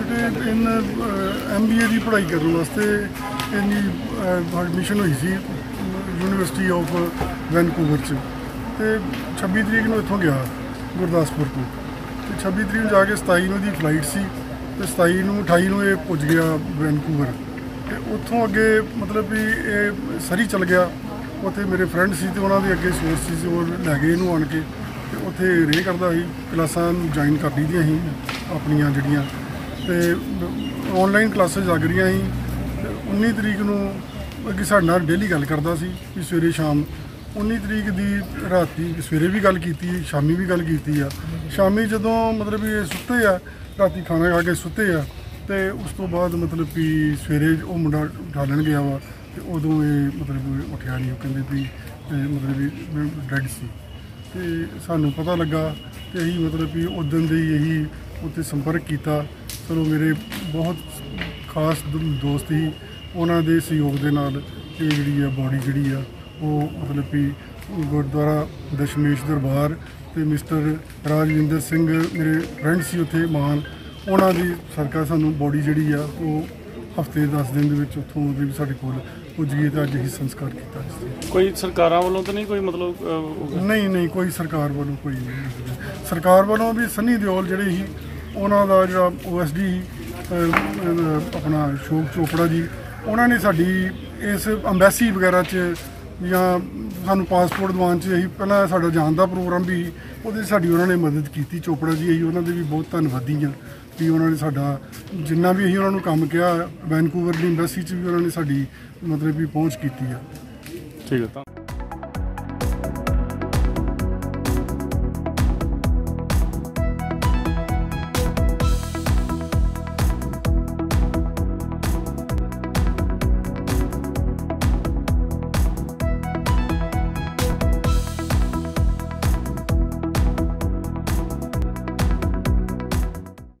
ਜਿਹੜੇ ਇਨ ਐਮਬੀਏ ਦੀ ਪੜ੍ਹਾਈ ਕਰਨ ਵਾਸਤੇ ਇਹਦੀ ਐਡਮਿਸ਼ਨ ਹੋਈ ਸੀ ਯੂਨੀਵਰਸਿਟੀ ਆਫ ਵੈਨਕੂਵਰ ਚ। ਤੇ 26 ਤਰੀਕ ਨੂੰ ਇੱਥੋਂ ਗਿਆ ਗੁਰਦਾਸਪੁਰ ਤੋਂ। ਤੇ 26 ਤਰੀਕ ਨੂੰ ਜਾ ਕੇ 27 ਨੂੰ ਦੀ ਫਲਾਈਟ ਸੀ ਤੇ 27 ਨੂੰ 28 ਨੂੰ ਇਹ ਪੁੱਜ ਗਿਆ ਵੈਨਕੂਵਰ ਤੇ ਉੱਥੋਂ ਅੱਗੇ ਮਤਲਬ ਵੀ ਇਹ ਸਰੀ ਚਲ ਗਿਆ। ਉੱਥੇ ਮੇਰੇ ਫਰੈਂਡ ਸੀ ਤੇ ਉਹਨਾਂ ਦੇ ਅੱਗੇ ਸੋਰਸ ਸੀ ਉਹ ਲੈ ਗਏ ਇਹਨੂੰ ਆਣ ਕੇ ਤੇ ਉੱਥੇ ਰੇ ਕਰਦਾ ਸੀ, ਕਲਾਸਾਂ ਨੂੰ ਜੁਆਇਨ ਕਰਦੀ ਦੀਆਂ ਸੀ ਆਪਣੀਆਂ ਜਿਹੜੀਆਂ ਤੇ ਆਨਲਾਈਨ ਕਲਾਸਾਂ ਲੱਗ ਰਹੀਆਂ ਸੀ ਤੇ 19 ਤਰੀਕ ਨੂੰ ਅੱਗੇ ਸਾਡੇ ਨਾਲ ਡੇਲੀ ਗੱਲ ਕਰਦਾ ਸੀ ਕਿ ਸਵੇਰੇ ਸ਼ਾਮ 19 ਤਰੀਕ ਦੀ ਰਾਤੀ ਸਵੇਰੇ ਵੀ ਗੱਲ ਕੀਤੀ, ਸ਼ਾਮੀ ਵੀ ਗੱਲ ਕੀਤੀ ਆ। ਸ਼ਾਮੀ ਜਦੋਂ ਮਤਲਬ ਵੀ ਇਹ ਸੁੱਤੇ ਆ, ਰਾਤੀ ਖਾਣਾ ਖਾ ਕੇ ਸੁੱਤੇ ਆ ਤੇ ਉਸ ਤੋਂ ਬਾਅਦ ਮਤਲਬ ਕਿ ਸਵੇਰੇ ਉਹ ਮੁੰਡਾ ਉਠਾਲਣ ਗਿਆ ਵਾ ਤੇ ਉਦੋਂ ਇਹ ਮਤਲਬ ਵੀ ਉੱਠਿਆ ਨਹੀਂ, ਉਹ ਕਹਿੰਦੇ ਵੀ, ਇਹ ਮਤਲਬ ਵੀ ਡੈਡ ਸੀ। ਤੇ ਸਾਨੂੰ ਪਤਾ ਲੱਗਾ ਤੇ ਅਸੀਂ ਮਤਲਬ ਵੀ ਉਦੋਂ ਦੇ ਹੀ ਇਹੀ ਉੱਤੇ ਸੰਪਰਕ ਕੀਤਾ। ਚਲੋ ਮੇਰੇ ਬਹੁਤ ਖਾਸ ਦ- ਦੋਸਤ ਸੀ। ਉਹਨਾਂ ਦੇ ਸਹਿਯੋਗ ਦੇ ਨਾਲ ਇਹ ਜਿਹੜੀ ਆ ਬੋਡੀ ਜਿਹੜੀ ਆ, ਉਹ ਮਤਲਬ ਵੀ ਗੁਰਦੁਆਰਾ ਦਸ਼ਮੇਸ਼ ਦਰਬਾਰ ਤੇ ਮਿਸਟਰ ਰਾਜਵਿੰਦਰ ਸਿੰਘ, ਮੇਰੇ ਫਰੈਂਡ ਸੀ ਉੱਥੇ ਮਾਨ ਉਹਨਾਂ ਦੀ ਸਰਕਾਰ ਸਾਨੂੰ ਬੋਡੀ ਜਿਹੜੀ ਆ, ਉਹ ਹਫ਼ਤੇ 10 ਦਿਨ ਦੇ ਵਿੱਚ ਉੱਥੋਂ ਮਤਲਬ ਸਾਡੇ ਕੋਲ ਪੁੱਜ ਗਈ ਤੇ ਅੱਜ ਹੀ ਸੰਸਕਾਰ ਕੀਤਾ ਇਸ ਕੋਈ ਸਰਕਾਰਾਂ ਵੱਲੋਂ ਤਾਂ ਨਹੀਂ ਕੋਈ ਮਤਲਬ ਅਹ, ਨਹੀਂ ਨਹੀਂ ਕੋਈ ਸਰਕਾਰ ਵੱਲੋਂ ਕੋਈ ਨਹੀਂ ਸਰਕਾਰ ਵੱਲੋਂ ਵੀ ਸੰਨੀ ਦਿਓਲ ਜਿਹੜੇ ਸੀ ਉਹਨਾਂ ਦਾ ਜਿਹੜਾ ਓਐਸਡੀ ਆਪਣਾ ਸ਼ੋਕ ਚੋਪੜਾ ਜੀ ਉਹਨਾਂ ਨੇ ਸਾਡੀ ਇਸ ਅੰਬੈਸੀ ਵਗੈਰਾ 'ਚ ਜਾਂ ਸਾਨੂੰ ਪਾਸਪੋਰਟ ਦਿਵਾਉਣ 'ਚ ਅਸੀਂ ਪਹਿਲਾਂ ਸਾਡਾ ਜਾਣ ਦਾ ਪ੍ਰੋਗਰਾਮ ਵੀ ਸੀ, ਉਹਦੇ 'ਚ ਸਾਡੀ ਉਹਨਾਂ ਨੇ ਮਦਦ ਕੀਤੀ। ਚੋਪੜਾ ਜੀ ਅਸੀਂ ਉਹਨਾਂ ਦੇ ਵੀ ਬਹੁਤ ਧੰਨਵਾਦੀ ਹਾਂ। ਵੀ ਉਹਨਾਂ ਨੇ ਸਾਡਾ, ਜਿੰਨਾ ਵੀ ਅਸੀਂ ਉਹਨਾਂ ਨੂੰ ਕੰਮ ਕਿਹਾ ਵੈਨਕੂਵਰ ਦੀ ਇੰਡਸਟਰੀ 'ਚ ਵੀ ਉਹਨਾਂ ਨੇ ਸਾਡੀ ਮਤਲਬ ਵੀ ਪਹੁੰਚ ਕੀਤੀ ਆ। ਠੀਕ ਹੈ